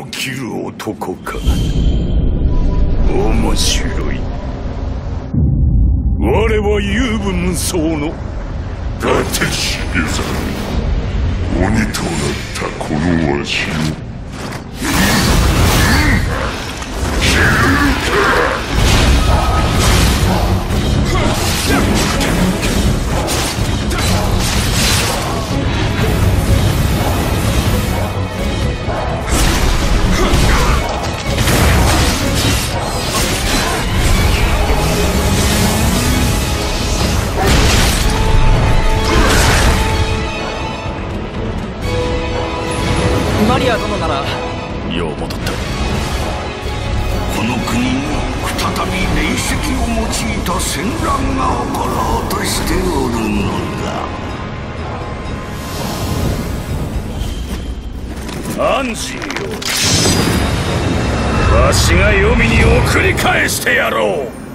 を切る男か。面白い。我は遊武無双の伊達重さ鬼となったこのわしをマリア殿なら。よう戻った。この国に再び霊石を用いた戦乱が起ころうとしておるのだ。安心よわしが黄泉に送り返してやろう。